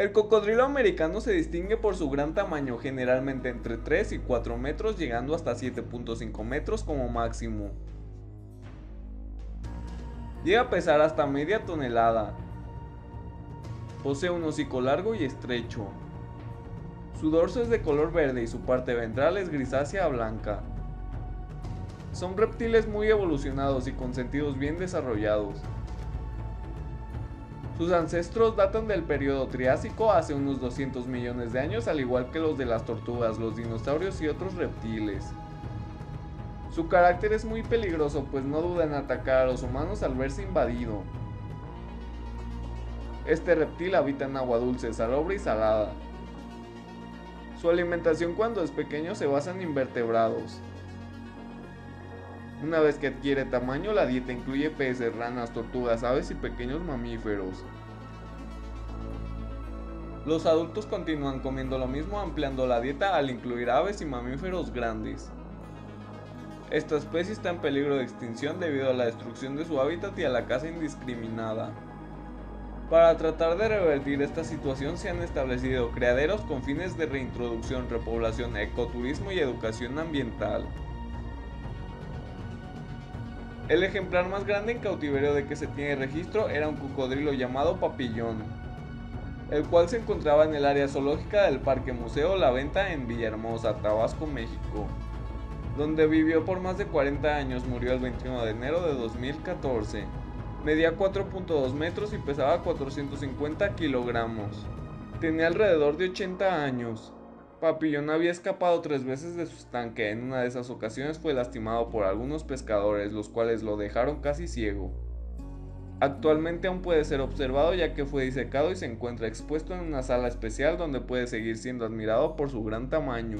El cocodrilo americano se distingue por su gran tamaño, generalmente entre 3 y 4 metros, llegando hasta 7.5 metros como máximo. Llega a pesar hasta media tonelada. Posee un hocico largo y estrecho. Su dorso es de color verde y su parte ventral es grisácea a blanca. Son reptiles muy evolucionados y con sentidos bien desarrollados. Sus ancestros datan del periodo Triásico hace unos 200 millones de años, al igual que los de las tortugas, los dinosaurios y otros reptiles. Su carácter es muy peligroso, pues no duda en atacar a los humanos al verse invadido. Este reptil habita en agua dulce, salobre y salada. Su alimentación cuando es pequeño se basa en invertebrados. Una vez que adquiere tamaño, la dieta incluye peces, ranas, tortugas, aves y pequeños mamíferos. Los adultos continúan comiendo lo mismo ampliando la dieta al incluir aves y mamíferos grandes. Esta especie está en peligro de extinción debido a la destrucción de su hábitat y a la caza indiscriminada. Para tratar de revertir esta situación se han establecido criaderos con fines de reintroducción, repoblación, ecoturismo y educación ambiental. El ejemplar más grande en cautiverio de que se tiene registro era un cocodrilo llamado papillón, el cual se encontraba en el área zoológica del Parque Museo La Venta en Villahermosa, Tabasco, México, donde vivió por más de 40 años, murió el 21 de enero de 2014. Medía 4.2 metros y pesaba 450 kilogramos. Tenía alrededor de 80 años. Papillón había escapado tres veces de su estanque. En una de esas ocasiones fue lastimado por algunos pescadores, los cuales lo dejaron casi ciego. Actualmente aún puede ser observado ya que fue disecado y se encuentra expuesto en una sala especial donde puede seguir siendo admirado por su gran tamaño.